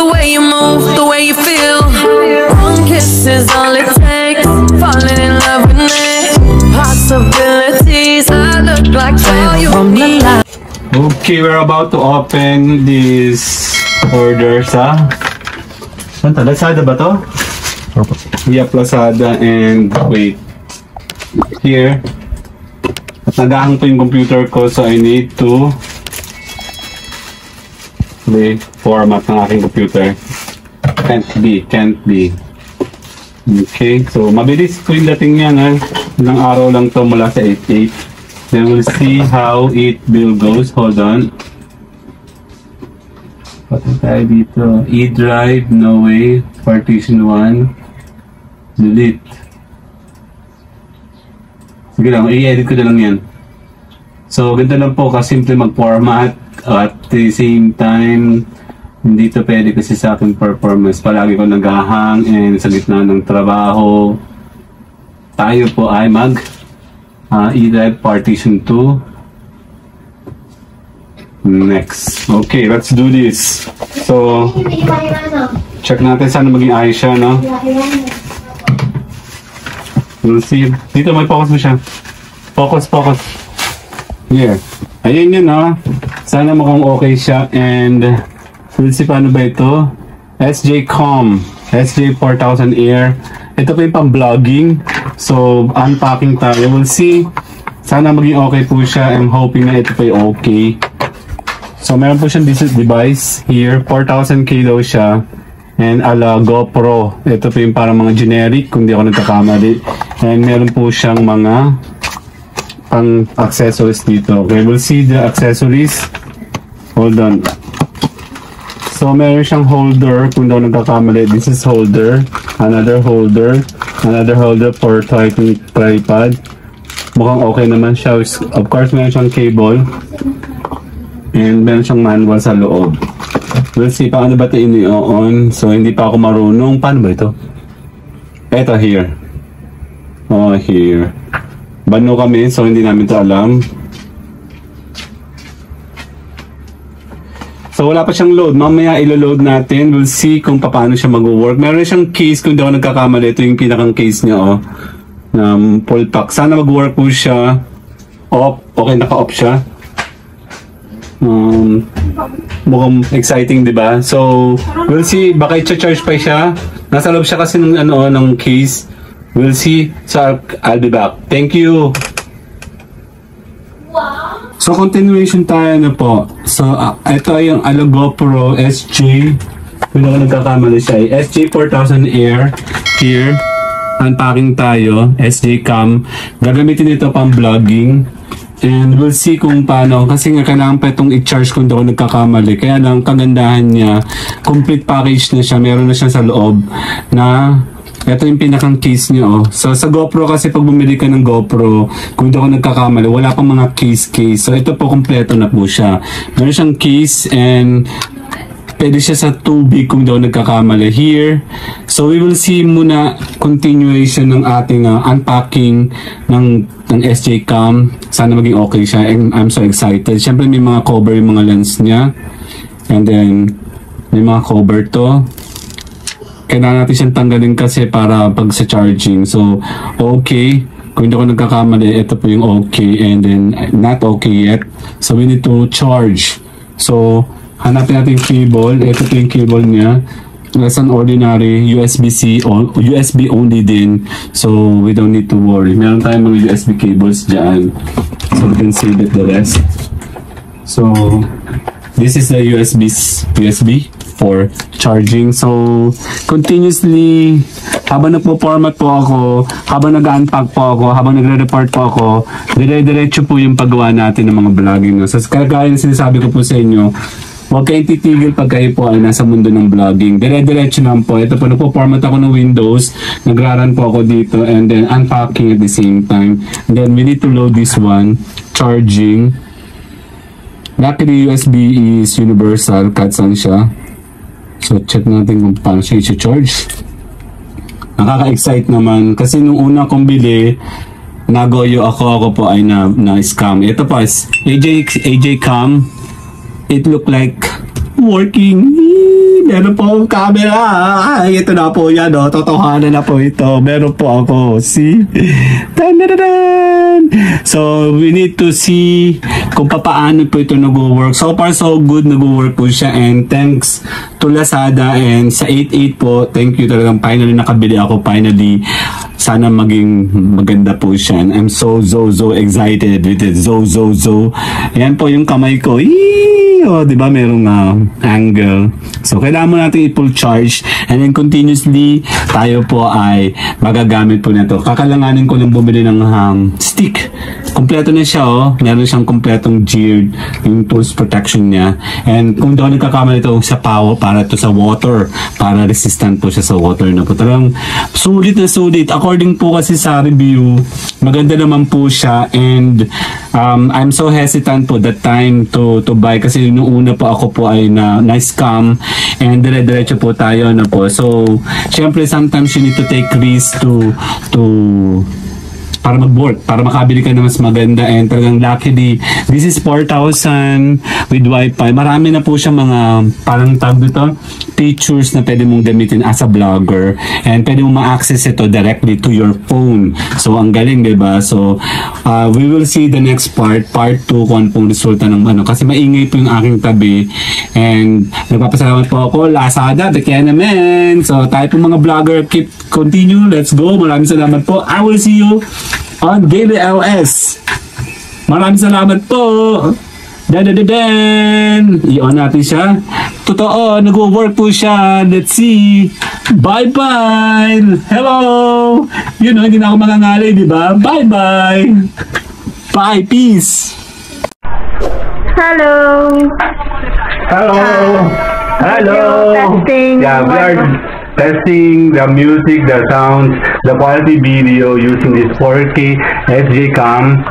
The way you move, the way you feel. One kiss is all it takes. Falling in love with me. Possibilities. I look like all you need. Okay, we're about to open this order sa... Saan to? Lazada ba to? Yep, Lazada and wait. Here. At nagahang po yung computer ko so I need to the format ng aking computer. Can't be, can't be. Okay, so mabilis po yung dating yan ha. Ilang araw lang to mula sa 88. Then we'll see how it bill goes. Hold on. Pati tayo dito. E-drive, no way. Partition 1. Delete. Sige lang, i-edit ko na lang yan. So, ganito lang po kasimple mag-format at the same time, hindi to pwede kasi sa aking performance. Palagi ko naghahang and sa gitna ng trabaho, tayo po ay mag uh, e-drive partition 2. Next. Okay, let's do this. So, check natin sana maging ayos siya, no? We'll see. Dito, may focus mo siya. Focus, focus. Here. Ayun yun, no? Sana mukhang okay siya. And, we'll see paano ba ito. SJ-Com. SJ4000 Air. Ito pa yung pang-vlogging. So, unpacking tayo. We'll see. Sana maging okay po siya. I'm hoping na ito pa yung okay. So, meron po siyang device here. 4,000K daw siya. And ala GoPro. Ito po yung parang mga generic, kung di ako nagkakamali. And meron po siyang mga pang accessories dito. Okay, we'll see the accessories. Hold on. So, meron siyang holder, kung ako nagkakamali. This is holder. Another holder. Another holder for typing tripod. Mukhang okay naman siya. Of course, meron siyang cable. And meron siyang manual sa loob. We'll see paano ba ito ini-on. So, hindi pa ako marunong. Paano ba ito? Ito, here. Oh, here. Bano kami, so hindi namin ito alam. So, wala pa siyang load. Mamaya ilo-load natin. We'll see kung paano siya mag-work. Meron siyang case, kung di ako nagkakamali. Ito yung pinakang case niya, oh. Um, full pack. Sana mag-work po siya. Off. Okay, naka-off siya. Um, mukhang exciting, di ba? So, we'll see. Baka i-charge pa siya. Nasa loob siya kasi ng, ano, ng case. We'll see. So, I'll be back. Thank you. So, continuation tayo na po. So, uh, ito ay yung Alo GoPro SJ. Kung ako nagkakamali siya ay SJ4000 Air. Here. Unpacking tayo. SJ Cam. Gagamitin ito pang vlogging. And we'll see kung paano. Kasi nga kailangan pa itong i-charge kung ako nagkakamali. Kaya lang kagandahan niya. Complete package na siya. Meron na siya sa loob na ito yung pinakang case niya oh. So sa GoPro kasi pag bumili ka ng GoPro, kung hindi ako nagkakamali, wala pang mga case-case. So ito po kompleto na po siya. Meron siyang case and pwede siya sa tubig kung daw nagkakamali here. So we will see muna continuation ng ating uh, unpacking ng ng SJ Cam. Sana maging okay siya. And I'm so excited. Siyempre may mga cover yung mga lens niya. And then may mga cover to kailangan natin siyang tanggalin kasi para pag sa charging. So, okay. Kung hindi ako nagkakamali, ito po yung okay and then not okay yet. So, we need to charge. So, hanapin natin yung cable. Ito po yung cable niya. That's an ordinary USB-C or USB only din. So, we don't need to worry. Meron tayong mga USB cables dyan. So, we can save it the rest. So, this is the USB USB for charging. So, continuously, habang nagpo-format po ako, habang nag-unpack po ako, habang nagre-report po ako, dire-diretso po yung paggawa natin ng mga vlogging. No? So, kagaya ng sinasabi ko po sa inyo, Huwag kayong titigil pag kayo po ay nasa mundo ng vlogging. Dire-diretso lang po. Ito po, nagpo-format ako ng Windows. Nagraran po ako dito and then unpacking at the same time. And then we need to load this one. Charging. Luckily, USB is universal. Kahit saan siya. So, check natin kung paano siya i-charge. Nakaka-excite naman. Kasi nung una kong bili, nagoyo ako, ako po ay na, na scam. Ito pa is AJ, AJ Cam. It look like working. Meron po akong camera. Ay, ito na po yan, oh. Totohanan na po ito. Meron po ako. See? Tan-da-da-dan! So, we need to see kung papaano po ito nag-work. So far, so good nag-work po siya. And thanks to Lazada and sa 88 po, thank you talagang finally nakabili ako. Finally, sana maging maganda po siya. And I'm so, so, so excited with it. So, so, so. Ayan po yung kamay ko. Eee! Oh, di ba merong ah, angle. So, kailangan mo natin i-full charge and then continuously tayo po ay magagamit po nito. Kakalanganin ko lang bumili ng um, stick. Kompleto na siya oh. Meron siyang kompletong geared yung tools protection niya. And kung daw nagkakamali ito sa power para to sa water, para resistant po siya sa water na po. Talagang sulit na sulit. According po kasi sa review, maganda naman po siya and um, I'm so hesitant po that time to to buy kasi nung una po ako po ay na, na scam and dire-diretso po tayo na po. So, syempre sometimes you need to take risk to to para mag-work, para makabili ka na mas maganda and talagang luckily, this is 4,000 with wifi. Marami na po siya mga parang tag dito, features na pwede mong gamitin as a vlogger and pwede mong ma-access ito directly to your phone. So, ang galing, di ba? So, uh, we will see the next part, part 2 kung ano pong resulta ng ano. Kasi maingay po yung aking tabi and nagpapasalamat po ako, Lazada, the naman. So, tayo po mga vlogger, keep continue, let's go. Maraming salamat po. I will see you on Daily LS. Maraming salamat po. Dadadaddan! I-on natin siya. Totoo, nag-work po siya. Let's see. Bye-bye! Hello! Yun o, hindi na ako mangangalay, di ba? Bye-bye! Bye! Peace! Hello. Hello! Hello! Testing. Yeah, we are testing the music, the sounds, the quality video using this 4K SJ cam.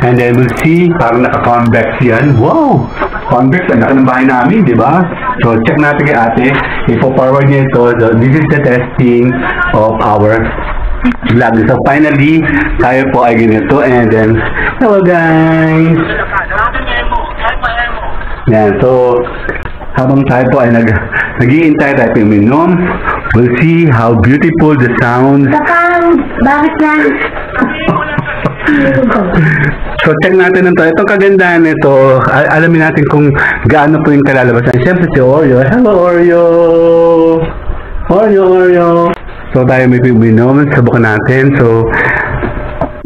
And then we'll see, parang naka-convex yan. Wow! Convex, ang laki ng bahay namin, di ba? So, check natin kay ate. Ipo-forward niya ito. So, this is the testing of our vlog. So, finally, tayo po ay ganito. And then, hello guys! Yan, so, habang tayo po ay nag, nag-iintay tayo po uminom, we'll see how beautiful the sounds. Baka, bakit yan? So, check natin ito. Itong kagandahan nito, al- alamin natin kung gaano po yung kalalabasan. Siyempre si Oreo. Hello, Oreo! Oreo, Oreo! So, tayo may uminom. Subukan natin. So,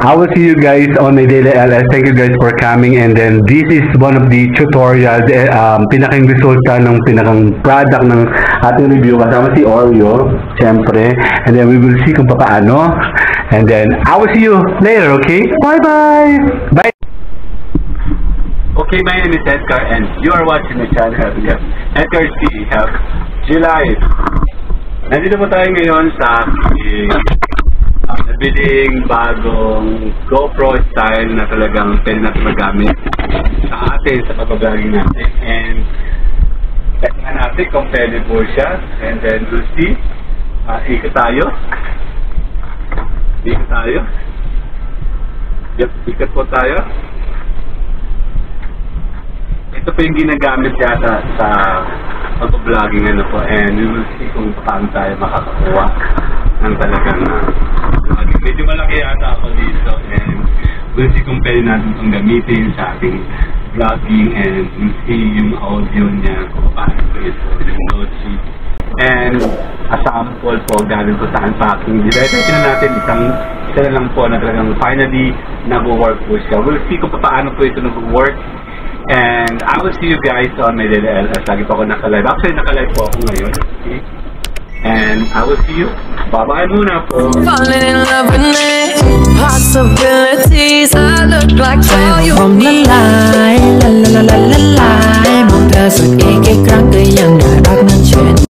I will see you guys on my daily LS. Thank you guys for coming. And then this is one of the tutorials, eh, um, pinakang resulta ng pinakang product ng ating review kasama si Oreo, syempre. And then we will see kung paano. And then I will see you later, okay? Bye-bye! Bye! Okay, my name is Edgar and you are watching my channel. Yes. Edgar C. Have July. Nandito po tayo ngayon sa aking nabiling bagong GoPro style na talagang pwede natin magamit sa atin, sa pag-vlogging natin. And check nga natin kung pwede po siya. And then we'll see. Uh, ikot tayo. Ikot tayo. Yep, ikot po tayo. Ito po yung ginagamit yata sa pag-vlogging ano po and we will see kung paano tayo makakakuha ng talagang uh, vlogging. Medyo malaki yata ako dito and we'll see kung pwede natin itong gamitin sa ating vlogging and we'll see yung audio niya kung paano po ito, yung sheet. And a sample po galing po sa unpacking. Diretso na natin isang isa na lang po na talagang finally nag-work po siya. We'll see kung paano po ito nag-work And I will see you guys on my daily LS. Lagi pa ako naka-live. Actually, naka-live po ako ngayon. Okay? and I will see you. Bye bye, Muna. Falling in love with me, possibilities. I look like all you from the line, la la la la la line.